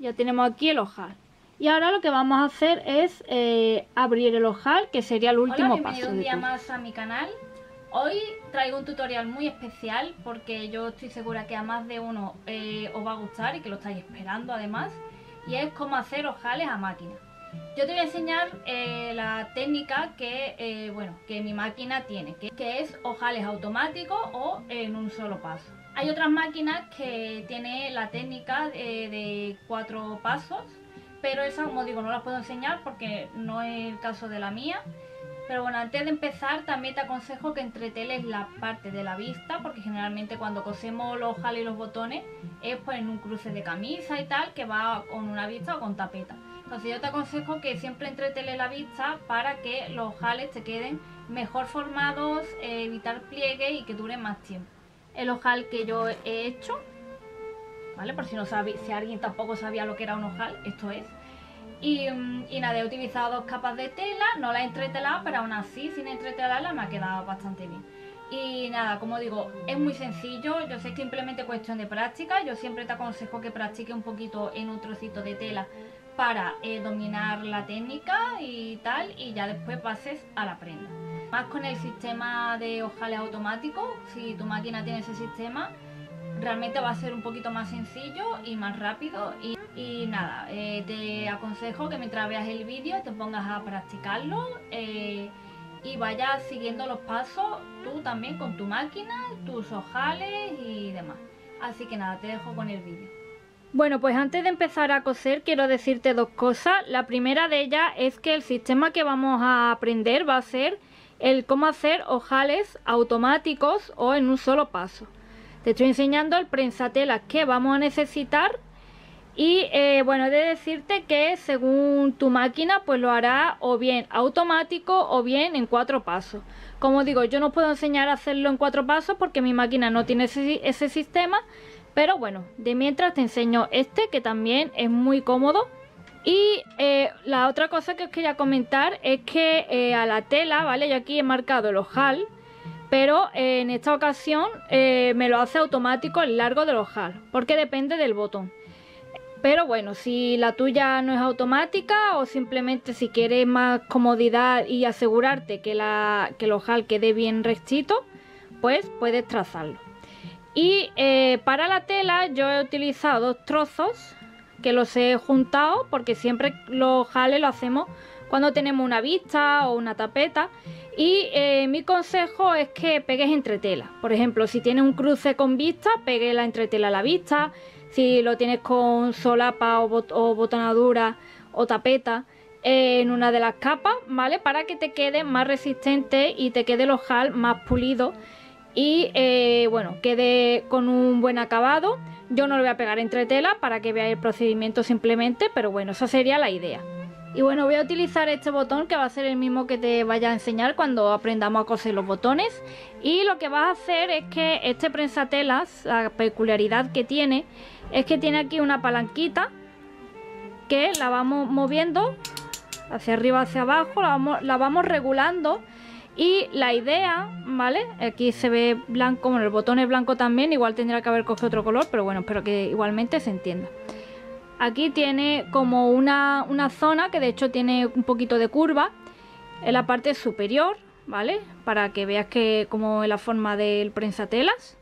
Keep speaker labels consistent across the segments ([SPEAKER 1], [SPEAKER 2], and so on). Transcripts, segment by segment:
[SPEAKER 1] ya tenemos aquí el ojal. Y ahora lo que vamos a hacer es eh, abrir el ojal, que sería el último
[SPEAKER 2] Hola,
[SPEAKER 1] paso.
[SPEAKER 2] un día
[SPEAKER 1] todo.
[SPEAKER 2] más a mi canal. Hoy traigo un tutorial muy especial porque yo estoy segura que a más de uno eh, os va a gustar y que lo estáis esperando además. Y es cómo hacer ojales a máquina. Yo te voy a enseñar eh, la técnica que, eh, bueno, que mi máquina tiene, que, que es ojales automáticos o en un solo paso. Hay otras máquinas que tiene la técnica eh, de cuatro pasos, pero esa, como digo, no la puedo enseñar porque no es el caso de la mía. Pero bueno, antes de empezar también te aconsejo que entreteles la parte de la vista, porque generalmente cuando cosemos los ojales y los botones es pues en un cruce de camisa y tal, que va con una vista o con tapeta. Entonces yo te aconsejo que siempre entreteles la vista para que los ojales te queden mejor formados, eh, evitar pliegues y que duren más tiempo. El ojal que yo he hecho, ¿vale? Por si no sabe, si alguien tampoco sabía lo que era un ojal, esto es. Y, mm, y nada, he utilizado dos capas de tela, no la he entretelado, pero aún así, sin entretelarla, me ha quedado bastante bien. Y nada, como digo, es muy sencillo, yo sé que simplemente cuestión de práctica, yo siempre te aconsejo que practique un poquito en un trocito de tela para eh, dominar la técnica y tal, y ya después pases a la prenda. Más con el sistema de ojales automáticos, si tu máquina tiene ese sistema, realmente va a ser un poquito más sencillo y más rápido y, y nada, eh, te aconsejo que mientras veas el vídeo te pongas a practicarlo eh, y vayas siguiendo los pasos tú también con tu máquina, tus ojales y demás. Así que nada, te dejo con el vídeo.
[SPEAKER 1] Bueno, pues antes de empezar a coser quiero decirte dos cosas. La primera de ellas es que el sistema que vamos a aprender va a ser el cómo hacer ojales automáticos o en un solo paso. Te estoy enseñando el prensatelas que vamos a necesitar y eh, bueno, he de decirte que según tu máquina pues lo hará o bien automático o bien en cuatro pasos. Como digo, yo no puedo enseñar a hacerlo en cuatro pasos porque mi máquina no tiene ese, ese sistema, pero bueno, de mientras te enseño este que también es muy cómodo. Y eh, la otra cosa que os quería comentar es que eh, a la tela, ¿vale? Yo aquí he marcado el ojal, pero eh, en esta ocasión me lo hace automático el largo del ojal, porque depende del botón. Pero bueno, si la tuya no es automática o simplemente si quieres más comodidad y asegurarte que, el ojal quede bien rectito, pues puedes trazarlo. Y para la tela yo he utilizado dos trozos que los he juntado porque siempre los ojales lo hacemos cuando tenemos una vista o una tapeta. Y eh, mi consejo es que pegues entre telas. Por ejemplo, si tienes un cruce con vista, pegue la entretela a la vista. Si lo tienes con solapa o botonadura o tapeta eh, en una de las capas, ¿vale? Para que te quede más resistente y te quede el ojal más pulido y eh, bueno, quede con un buen acabado. Yo no lo voy a pegar entre tela para que veáis el procedimiento simplemente, pero bueno, esa sería la idea. Y bueno, voy a utilizar este botón que va a ser el mismo que te vaya a enseñar cuando aprendamos a coser los botones. Y lo que vas a hacer es que este prensatelas, la peculiaridad que tiene, es que tiene aquí una palanquita que la vamos moviendo hacia arriba, hacia abajo, la vamos, la vamos regulando. Y la idea, ¿vale? Aquí se ve blanco, bueno, el botón es blanco también, igual tendría que haber cogido otro color, pero bueno, espero que igualmente se entienda. Aquí tiene como una, una zona que de hecho tiene un poquito de curva en la parte superior, ¿vale? Para que veas que como es la forma del prensatelas.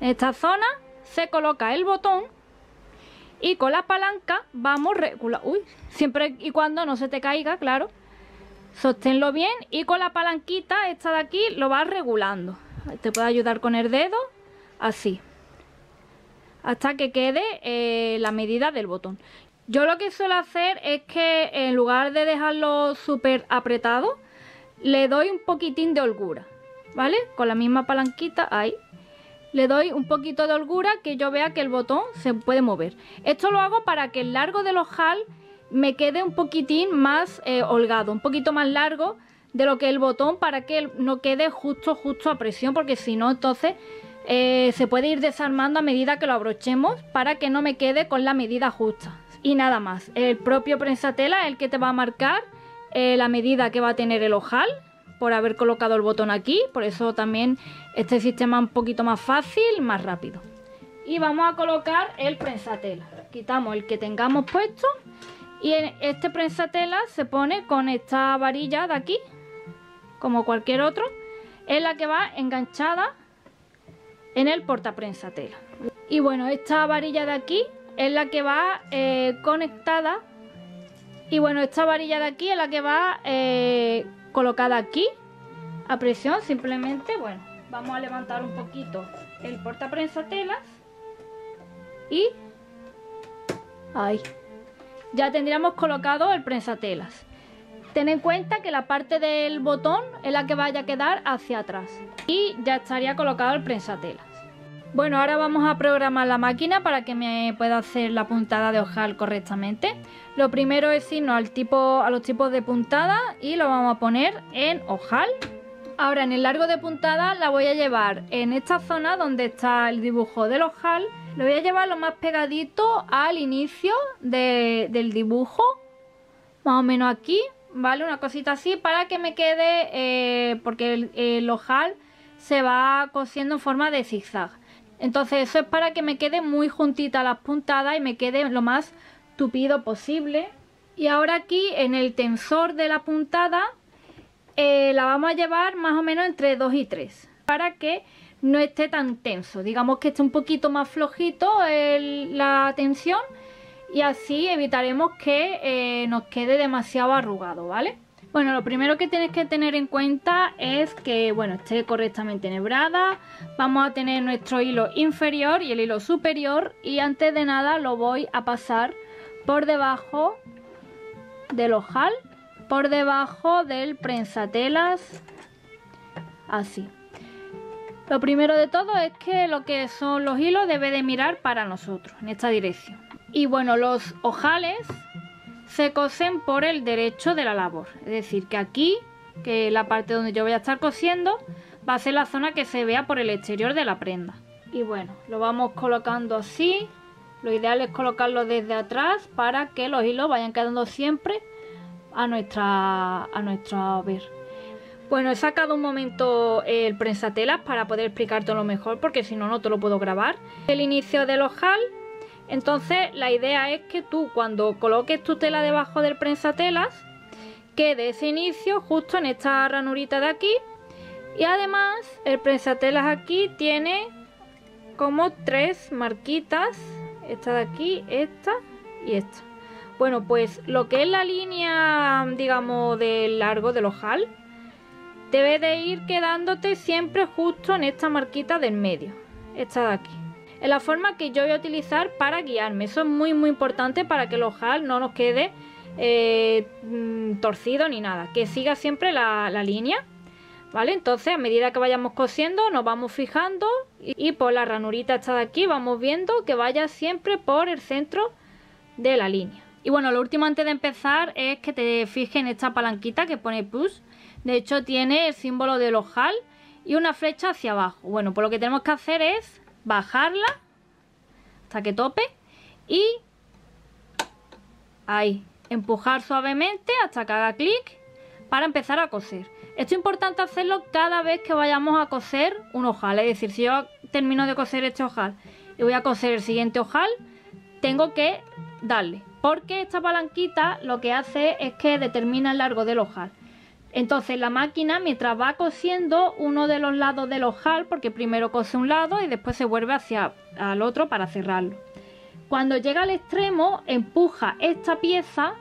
[SPEAKER 1] En esta zona se coloca el botón y con la palanca vamos. Uy, siempre y cuando no se te caiga, claro. Sosténlo bien y con la palanquita esta de aquí lo vas regulando. Te puede ayudar con el dedo, así. Hasta que quede eh, la medida del botón. Yo lo que suelo hacer es que en lugar de dejarlo súper apretado, le doy un poquitín de holgura. ¿Vale? Con la misma palanquita, ahí. Le doy un poquito de holgura que yo vea que el botón se puede mover. Esto lo hago para que el largo del ojal me quede un poquitín más eh, holgado, un poquito más largo de lo que el botón para que no quede justo, justo a presión, porque si no, entonces eh, se puede ir desarmando a medida que lo abrochemos para que no me quede con la medida justa. Y nada más, el propio prensatela es el que te va a marcar eh, la medida que va a tener el ojal por haber colocado el botón aquí, por eso también este sistema es un poquito más fácil, más rápido. Y vamos a colocar el prensatela. quitamos el que tengamos puesto y este prensatela se pone con esta varilla de aquí, como cualquier otro, es la que va enganchada en el portaprensatela. Y bueno, esta varilla de aquí es la que va eh, conectada y bueno, esta varilla de aquí es la que va eh, colocada aquí a presión. Simplemente, bueno, vamos a levantar un poquito el portaprensatelas y ahí ya tendríamos colocado el prensatelas. Ten en cuenta que la parte del botón es la que vaya a quedar hacia atrás y ya estaría colocado el prensatelas. Bueno, ahora vamos a programar la máquina para que me pueda hacer la puntada de ojal correctamente. Lo primero es irnos al tipo, a los tipos de puntada y lo vamos a poner en ojal. Ahora en el largo de puntada la voy a llevar en esta zona donde está el dibujo del ojal. Lo voy a llevar lo más pegadito al inicio del dibujo, más o menos aquí, ¿vale? Una cosita así para que me quede, eh, porque el, el ojal se va cosiendo en forma de zigzag. Entonces eso es para que me quede muy juntita las puntadas y me quede lo más tupido posible. Y ahora aquí en el tensor de la puntada eh, la vamos a llevar más o menos entre 2 y 3 para que no esté tan tenso. Digamos que esté un poquito más flojito la tensión y así evitaremos que eh, nos quede demasiado arrugado, ¿vale? Bueno, lo primero que tienes que tener en cuenta es que, bueno, esté correctamente enhebrada. Vamos a tener nuestro hilo inferior y el hilo superior y antes de nada lo voy a pasar por debajo del ojal, por debajo del prensatelas, así. Lo primero de todo es que lo que son los hilos debe de mirar para nosotros, en esta dirección. Y bueno, los ojales se cosen por el derecho de la labor. Es decir, que aquí, que la parte donde yo voy a estar cosiendo, va a ser la zona que se vea por el exterior de la prenda. Y bueno, lo vamos colocando así. Lo ideal es colocarlo desde atrás para que los hilos vayan quedando siempre a nuestra a nuestro ver. Bueno, he sacado un momento el prensatelas para poder explicarte lo mejor porque si no, no te lo puedo grabar. El inicio del ojal entonces la idea es que tú cuando coloques tu tela debajo del prensatelas quede ese inicio justo en esta ranurita de aquí y además el prensatelas aquí tiene como tres marquitas esta de aquí, esta y esta bueno pues lo que es la línea digamos del largo del ojal debe de ir quedándote siempre justo en esta marquita del medio esta de aquí es la forma que yo voy a utilizar para guiarme. Eso es muy muy importante para que el ojal no nos quede eh, mm, torcido ni nada. Que siga siempre la, línea. ¿Vale? Entonces a medida que vayamos cosiendo nos vamos fijando y, por la ranurita esta de aquí vamos viendo que vaya siempre por el centro de la línea. Y bueno, lo último antes de empezar es que te fijes en esta palanquita que pone push. De hecho tiene el símbolo del ojal y una flecha hacia abajo. Bueno, pues lo que tenemos que hacer es bajarla hasta que tope y ahí, empujar suavemente hasta que haga clic para empezar a coser. Esto es importante hacerlo cada vez que vayamos a coser un ojal, es decir, si yo termino de coser este ojal y voy a coser el siguiente ojal, tengo que darle, porque esta palanquita lo que hace es que determina el largo del ojal. Entonces la máquina mientras va cosiendo uno de los lados del ojal, porque primero cose un lado y después se vuelve hacia el otro para cerrarlo. Cuando llega al extremo empuja esta pieza,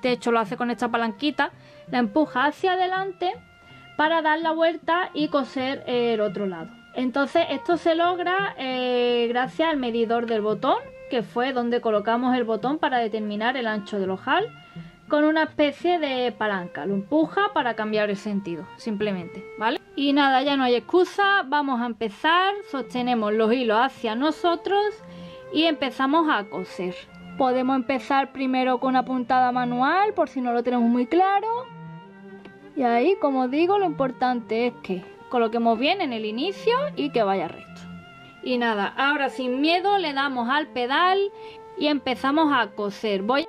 [SPEAKER 1] de hecho lo hace con esta palanquita, la empuja hacia adelante para dar la vuelta y coser el otro lado. Entonces esto se logra eh, gracias al medidor del botón, que fue donde colocamos el botón para determinar el ancho del ojal con una especie de palanca. Lo empuja para cambiar el sentido, simplemente, ¿vale? Y nada, ya no hay excusa, vamos a empezar, sostenemos los hilos hacia nosotros y empezamos a coser. Podemos empezar primero con una puntada manual, por si no lo tenemos muy claro. Y ahí, como digo, lo importante es que coloquemos bien en el inicio y que vaya recto. Y nada, ahora sin miedo le damos al pedal y empezamos a coser. Voy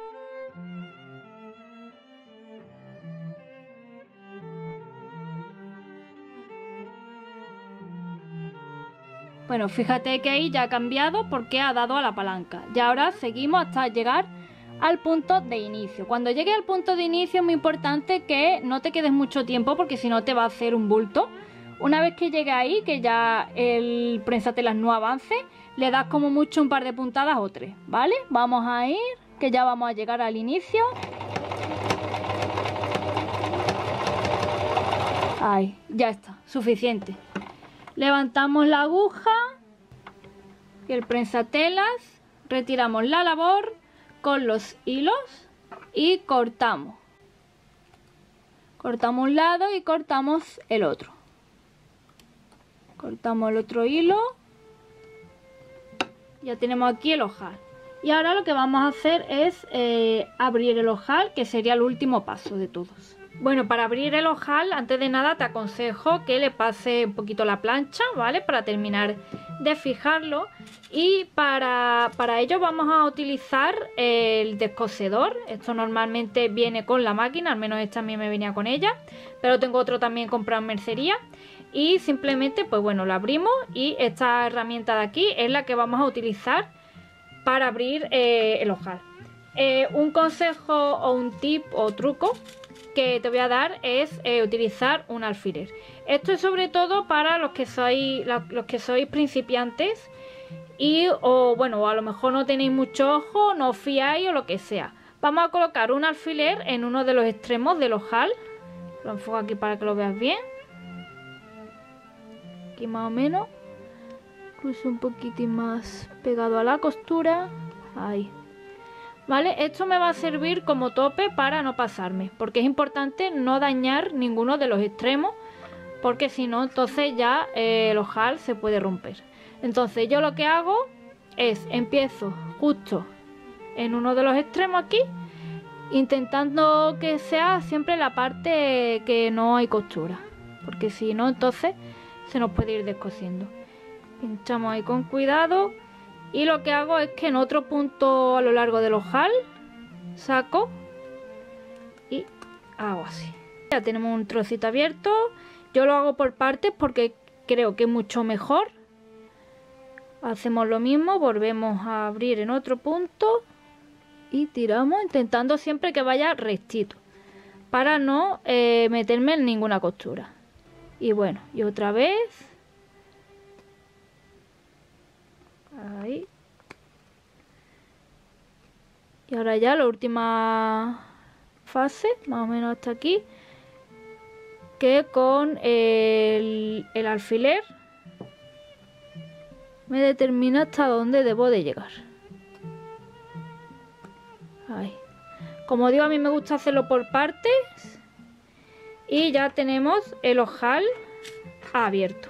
[SPEAKER 1] Bueno, fíjate que ahí ya ha cambiado porque ha dado a la palanca. Y ahora seguimos hasta llegar al punto de inicio. Cuando llegue al punto de inicio es muy importante que no te quedes mucho tiempo porque si no te va a hacer un bulto. Una vez que llegue ahí, que ya el prensatelas no avance, le das como mucho un par de puntadas o tres, ¿vale? Vamos a ir, que ya vamos a llegar al inicio. Ahí, ya está, suficiente. Levantamos la aguja y el prensatelas, retiramos la labor con los hilos y cortamos. Cortamos un lado y cortamos el otro. Cortamos el otro hilo. Ya tenemos aquí el ojal. Y ahora lo que vamos a hacer es eh, abrir el ojal, que sería el último paso de todos. Bueno, para abrir el ojal, antes de nada te aconsejo que le pase un poquito la plancha, ¿vale? Para terminar de fijarlo. Y para, para ello vamos a utilizar el descosedor. Esto normalmente viene con la máquina, al menos esta a mí me venía con ella. Pero tengo otro también comprado en mercería. Y simplemente, pues bueno, lo abrimos y esta herramienta de aquí es la que vamos a utilizar para abrir eh, el ojal. Eh, un consejo o un tip o truco que te voy a dar es eh, utilizar un alfiler. Esto es sobre todo para los que sois los que sois principiantes y o bueno, a lo mejor no tenéis mucho ojo, no os fiáis o lo que sea. Vamos a colocar un alfiler en uno de los extremos del ojal. Lo enfoco aquí para que lo veas bien. Más o menos. Incluso un poquitín más pegado a la costura. Ahí. ¿Vale? Esto me va a servir como tope para no pasarme, porque es importante no dañar ninguno de los extremos, porque si no, entonces ya eh, el ojal se puede romper. Entonces yo lo que hago es empiezo justo en uno de los extremos aquí, intentando que sea siempre la parte que no hay costura, porque si no, entonces se nos puede ir descosiendo. Pinchamos ahí con cuidado y lo que hago es que en otro punto a lo largo del ojal saco y hago así. Ya tenemos un trocito abierto. Yo lo hago por partes porque creo que es mucho mejor. Hacemos lo mismo, volvemos a abrir en otro punto y tiramos intentando siempre que vaya rectito para no eh, meterme en ninguna costura. Y bueno, y otra vez Ahí. Y ahora ya la última fase, más o menos hasta aquí, que con el, el alfiler me determina hasta dónde debo de llegar. Ahí. Como digo, a mí me gusta hacerlo por partes. Y ya tenemos el ojal abierto.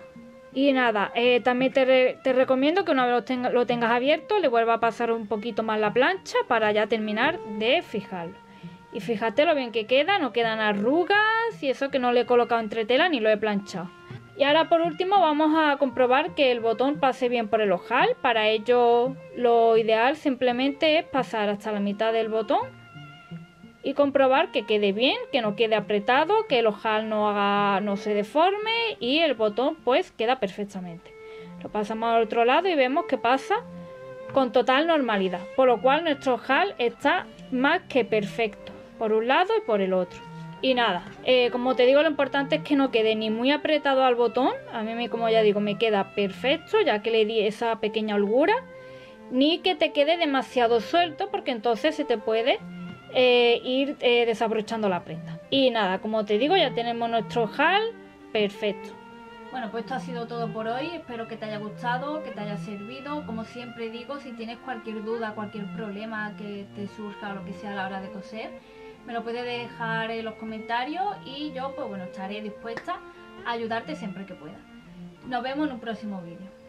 [SPEAKER 1] Y nada, eh, también te, recomiendo que una vez lo, tengas abierto le vuelva a pasar un poquito más la plancha para ya terminar de fijarlo. Y fíjate lo bien que queda, no quedan arrugas y eso que no le he colocado entre tela ni lo he planchado. Y ahora por último vamos a comprobar que el botón pase bien por el ojal. Para ello lo ideal simplemente es pasar hasta la mitad del botón y comprobar que quede bien, que no quede apretado, que el ojal no, haga, no se deforme y el botón pues queda perfectamente. Lo pasamos al otro lado y vemos que pasa con total normalidad, por lo cual nuestro ojal está más que perfecto, por un lado y por el otro. Y nada, eh, como te digo, lo importante es que no quede ni muy apretado al botón, a mí como ya digo me queda perfecto, ya que le di esa pequeña holgura, ni que te quede demasiado suelto, porque entonces se te puede eh, ir eh, desabrochando la prenda. Y nada, como te digo, ya tenemos nuestro ojal perfecto.
[SPEAKER 2] Bueno, pues esto ha sido todo por hoy. Espero que te haya gustado, que te haya servido. Como siempre digo, si tienes cualquier duda, cualquier problema que te surja o lo que sea a la hora de coser, me lo puedes dejar en los comentarios y yo, pues bueno, estaré dispuesta a ayudarte siempre que pueda. Nos vemos en un próximo vídeo.